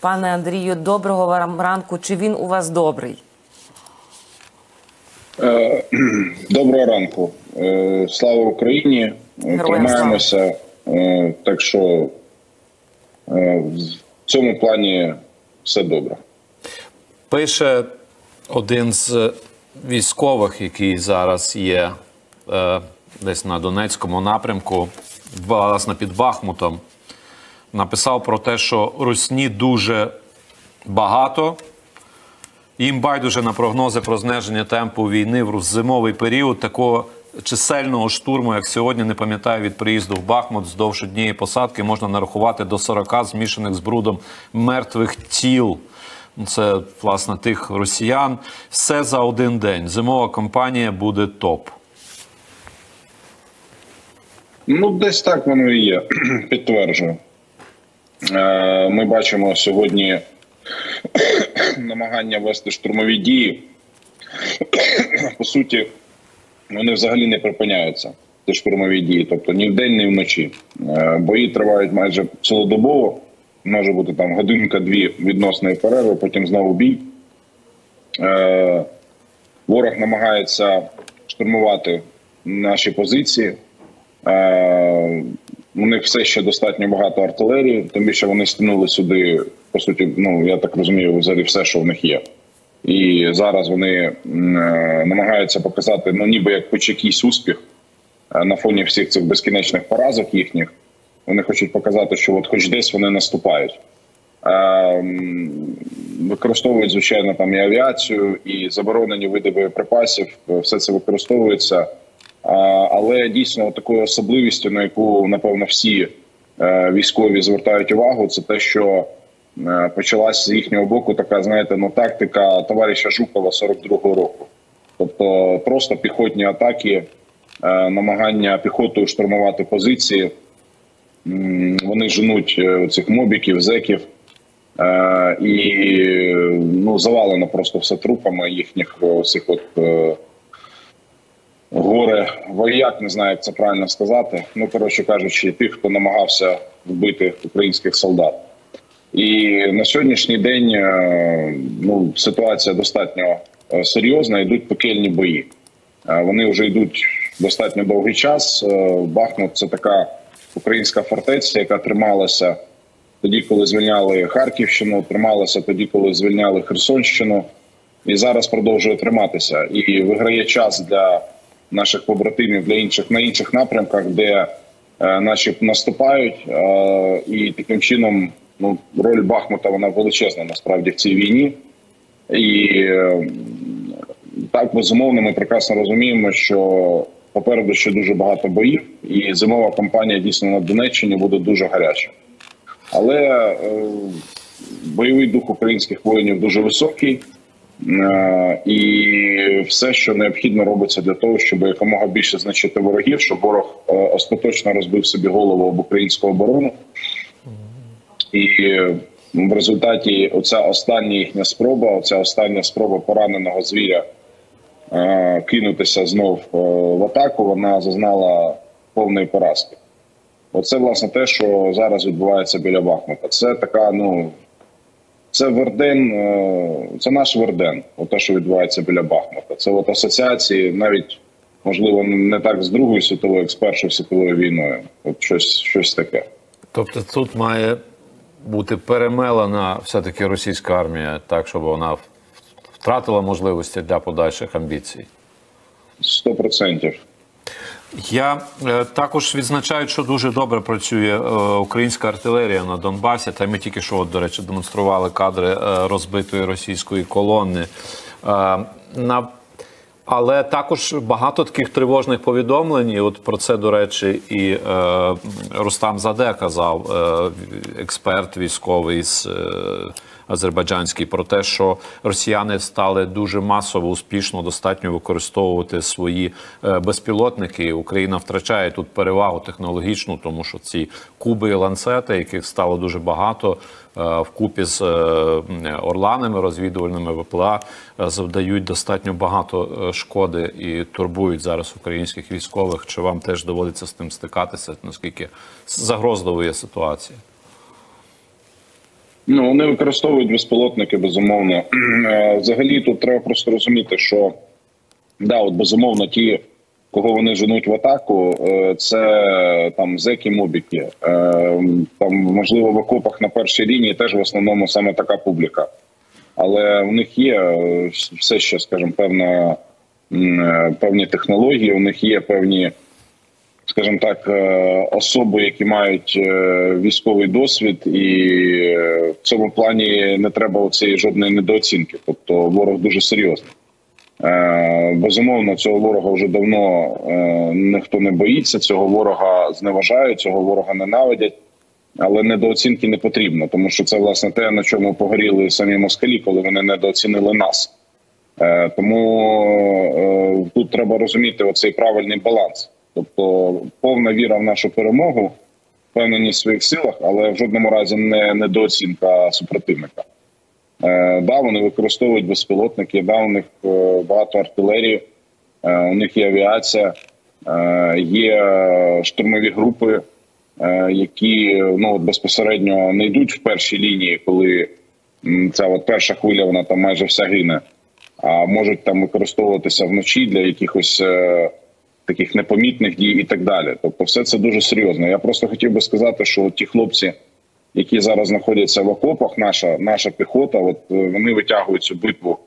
Пане Андрію, доброго вам ранку. Чи він у вас добрий? Е, Доброго ранку. Е, Слава Україні. Е, Героям Тримаємося. Е, Так що в цьому плані все добре. Пише один з військових, який зараз є десь на Донецькому напрямку, власне, під Бахмутом, написав про те, що русні дуже багато. Їм байдуже на прогнози про зниження темпу війни в зимовий період такого чисельного штурму, як сьогодні, не пам'ятаю від приїзду в Бахмут здовж однієї посадки можна нарахувати до 40 змішаних з брудом мертвих тіл. Це власне тих росіян. Все за один день. Зимова кампанія буде топ. Ну, десь так воно і є. Підтверджую. Е, Ми бачимо сьогодні намагання вести штурмові дії. По суті, вони взагалі не припиняються. Ці штурмові дії, тобто ні вдень, ні вночі. Е, Бої тривають майже цілодобово. Може бути там годинка-дві відносної перерви, потім знову бій. Е, Ворог намагається штурмувати наші позиції. У них все ще достатньо багато артилерії, тим більше вони стягнули сюди, по суті, ну я так розумію, взагалі все, що в них є. І зараз вони е, намагаються показати, ну ніби як хоч якийсь успіх е, на фоні всіх цих безкінечних поразок їхніх. Вони хочуть показати, що от хоч десь вони наступають. Е, Використовують, звичайно, там і авіацію, і заборонені види боєприпасів. Все це використовується. Але дійсно такою особливістю, на яку напевно всі е, військові звертають увагу, це те, що е, почалася з їхнього боку така, знаєте, ну тактика товариша Жукова 42-го року. Тобто просто піхотні атаки, е, намагання піхотою штурмувати позиції. Вони женуть цих мобіків, зеків. І ну, завалено просто все трупами їхніх цих от горе вояк, не знаю, як це правильно сказати. Ну, коротше кажучи, тих, хто намагався вбити українських солдат. І на сьогоднішній день е, ну, ситуація достатньо е, серйозна, йдуть пекельні бої. Е, Вони вже йдуть достатньо довгий час. Бахмут це така українська фортеця, яка трималася тоді, коли звільняли Харківщину, трималася тоді, коли звільняли Херсонщину, і зараз продовжує триматися. І виграє час для наших побратимів для інших на інших напрямках, де е, наші наступають, е, і таким чином ну роль Бахмута вона величезна насправді в цій війні. І е, так безумовно, ми прекрасно розуміємо, що попереду ще дуже багато боїв, і зимова кампанія дійсно на Донеччині буде дуже гаряча. Але бойовий дух українських воїнів дуже високий. Е, І все, що необхідно, робиться для того, щоб якомога більше знищити ворогів, щоб ворог е, остаточно розбив собі голову об українську оборону. І в результаті оця остання їхня спроба, оця остання спроба пораненого звіря е, кинутися знов в атаку, вона зазнала повної поразки. Оце власне те, що зараз відбувається біля Бахмута. Це така, ну це Верден, е, це наш Верден, те, що відбувається біля Бахмута. Це от асоціації, навіть можливо, не так з Другою світовою, як з Першою світовою війною. От щось, щось таке. Тобто тут має бути перемелена все-таки російська армія, так, щоб вона втратила можливості для подальших амбіцій. Сто процентів. Я е, також відзначаю, що дуже добре працює е, українська артилерія на Донбасі. Та ми тільки що, до речі, демонстрували кадри е, розбитої російської колони. Але також багато таких тривожних повідомлень. І от про це, до речі, і е, Рустам Заде казав, е, експерт військовий з е, азербайджанський, про те, що росіяни стали дуже масово успішно достатньо використовувати свої е, безпілотники. Україна втрачає тут перевагу технологічну, тому що ці куби і ланцети, яких стало дуже багато. е, Вкупі з е, орланами розвідувальними ВПЛА завдають достатньо багато шкоди і турбують зараз українських військових. Чи вам теж доводиться з тим стикатися? Наскільки загрозливою є ситуація? Ну, вони використовують безпілотники, безумовно. Е, Взагалі, тут треба просто розуміти, що да, от безумовно, ті, кого вони женуть в атаку, е, це там зеки мобіки. Е, Там, можливо, в окопах на першій лінії теж в основному саме така публіка. Але у них є все ще, скажімо, певна певні технології, у них є певні скажімо так, е, особи, які мають е, військовий досвід, і е, в цьому плані не треба оцієї жодної недооцінки. Тобто ворог дуже серйозний. Безумовно, цього ворога вже давно ніхто не боїться. Цього ворога зневажають, цього ворога ненавидять. Але недооцінки не потрібно, тому що це власне те, на чому погоріли самі москалі, коли вони недооцінили нас. Тому тут треба розуміти оцей правильний баланс. Тобто повна віра в нашу перемогу, впевненість в своїх силах, але в жодному разі не недооцінка супротивника. Е, да, вони використовують безпілотники, да, у них е, багато артилерії, е, у них є авіація, е, є штурмові групи, е, які ну, от безпосередньо не йдуть в першій лінії, коли ця от перша хвиля вона там майже вся гине, а можуть там використовуватися вночі для якихось е, таких непомітних дій і так далі. Тобто, все це дуже серйозно. Я просто хотів би сказати, що ті хлопці, які зараз знаходяться в окопах, наша наша піхота, от е, вони витягують цю битву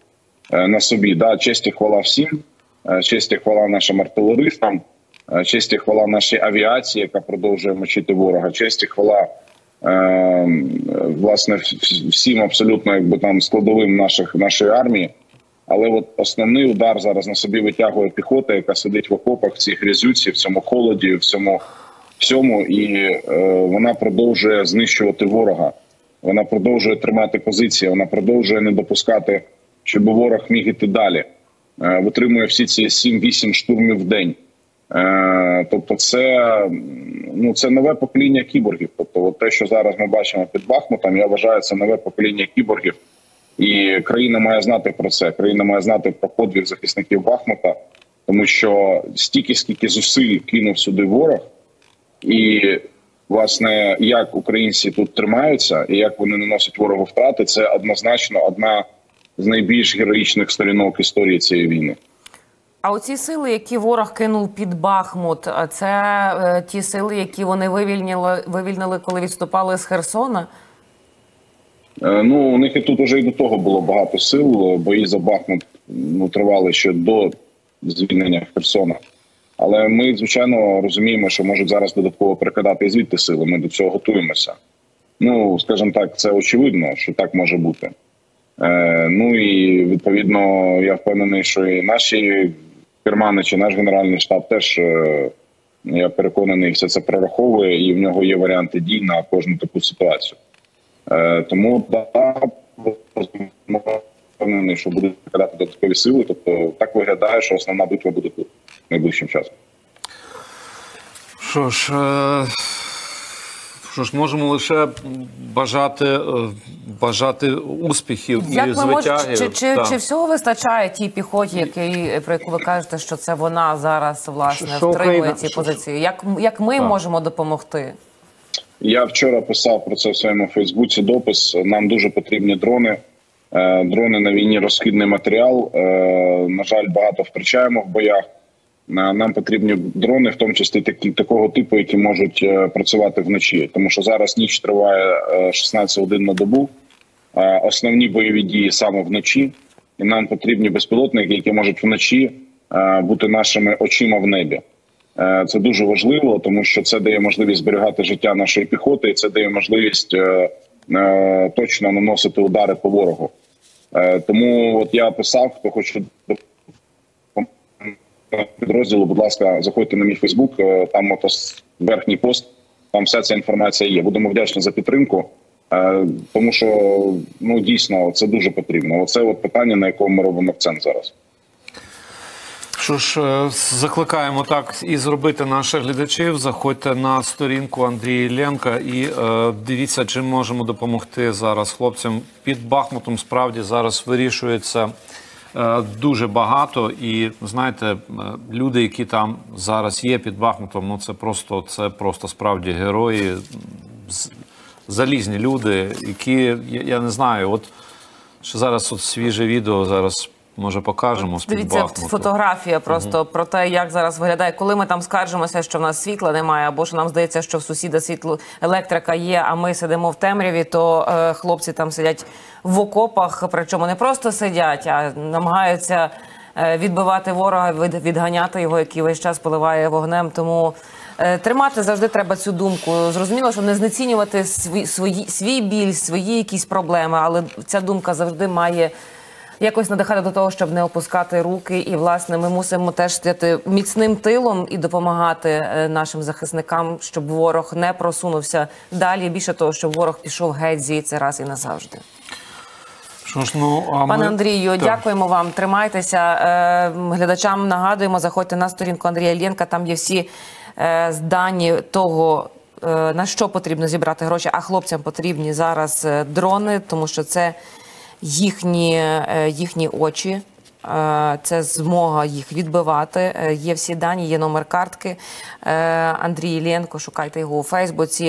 е, на собі. Да, честь і хвала всім, е, честь і хвала нашим артилеристам, честь і хвала нашій авіації, яка продовжує мочити ворога, честь і хвала. Власне, всім абсолютно якби там складовим наших нашої армії, але от основний удар зараз на собі витягує піхота, яка сидить в окопах в цій грязюці, в цьому холоді, в цьому всьому, і е, вона продовжує знищувати ворога. Вона продовжує тримати позиції, вона продовжує не допускати, щоб ворог міг іти далі. Е, витримує всі ці 7-8 штурмів в день. Е, тобто, це ну це нове покоління кіборгів. Тобто, от те, що зараз ми бачимо під Бахмутом, я вважаю, це нове покоління кіборгів. І країна має знати про це. Країна має знати про подвиг захисників Бахмута, тому що стільки, скільки зусиль кинув сюди ворог, і власне як українці тут тримаються, і як вони наносять ворогу втрати, це однозначно одна з найбільш героїчних сторінок історії цієї війни. А оці сили, які ворог кинув під Бахмут, це е, ті сили, які вони вивільнили, вивільнили, коли відступали з Херсона. Е, Ну, у них і тут уже і до того було багато сил. Бої за Бахмут ну, тривали ще до звільнення Херсона. Але ми, звичайно, розуміємо, що можуть зараз додатково перекидати і звідти сили. Ми до цього готуємося. Ну, скажімо так, це очевидно, що так може бути. Е, ну і відповідно, я впевнений, що і наші керманичі, наш генеральний штаб теж е, я переконаний, все це прораховує, і в нього є варіанти дій на кожну таку ситуацію. Е, тому впевнений, що будуть передати додаткові сили. Тобто так виглядає, що основна битва буде тут найближчим часом. Що ж, е, що ж, можемо лише бажати, е, бажати успіхів і Як ми можемо, звитягів. чи, чи, Так. чи всього вистачає тій піхоті, який, про яку ви кажете, що це вона зараз власне Що- що втримує Україна- ці що- позиції? Як, як ми Так. можемо допомогти? Я вчора писав про це в своєму Фейсбуці. Допис. Нам дуже потрібні дрони. Е, Дрони на війні розхідний матеріал. Е, На жаль, багато втрачаємо в боях. Е, Нам потрібні дрони, в тому числі такі такого типу, які можуть працювати вночі. Тому що зараз ніч триває е, 16 годин на добу. Основні бойові дії саме вночі, і нам потрібні безпілотники, які можуть вночі бути нашими очима в небі. Е, Це дуже важливо, тому що це дає можливість зберігати життя нашої піхоти, і це дає можливість е, е, точно наносити удари по ворогу. Тому от я писав, хто хоче підрозділу, будь ласка, заходьте на мій Фейсбук, там от верхній пост, там вся ця інформація є. Будемо вдячні за підтримку. Тому що ну дійсно це дуже потрібно. Оце от питання, на якому ми робимо акцент зараз. Що ж, е, закликаємо так і зробити наших глядачів. Заходьте на сторінку Андрія Іллєнка і е, дивіться, чим можемо допомогти зараз хлопцям під Бахмутом. Справді зараз вирішується е, дуже багато. І знаєте, е, люди, які там зараз є під Бахмутом, ну це просто це просто справді герої. Залізні люди, які я, я не знаю, от що зараз от свіже відео зараз може покажемо з Дивіться, Бахмуту. фотографія просто про те, як зараз виглядає. Коли ми там скаржимося, що в нас світла немає, або що нам здається, що в сусіда світло електрика є, а ми сидимо в темряві, то е, хлопці там сидять в окопах, причому не просто сидять, а намагаються е, відбивати ворога, від, відганяти його, який весь час поливає вогнем. Тому е, тримати завжди треба цю думку. Зрозуміло, що не знецінювати свій, свої, свій біль, свої якісь проблеми, але ця думка завжди має якось надихати до того, щоб не опускати руки. І власне ми мусимо теж стати міцним тилом і допомагати е, нашим захисникам, щоб ворог не просунувся далі. Більше того, щоб ворог пішов геть звідси раз і назавжди. Що ж, ну, а Пане ми... Андрію, Так. дякуємо вам. Тримайтеся. Е, глядачам нагадуємо, заходьте на сторінку Андрія Ільєнка. Там є всі е, дані того. На що потрібно зібрати гроші, а хлопцям потрібні зараз дрони, тому що це їхні, е, їхні очі, е, це змога їх відбивати. Е, Є всі дані, є номер картки. Андрій Ілєнко, шукайте його у Фейсбуці.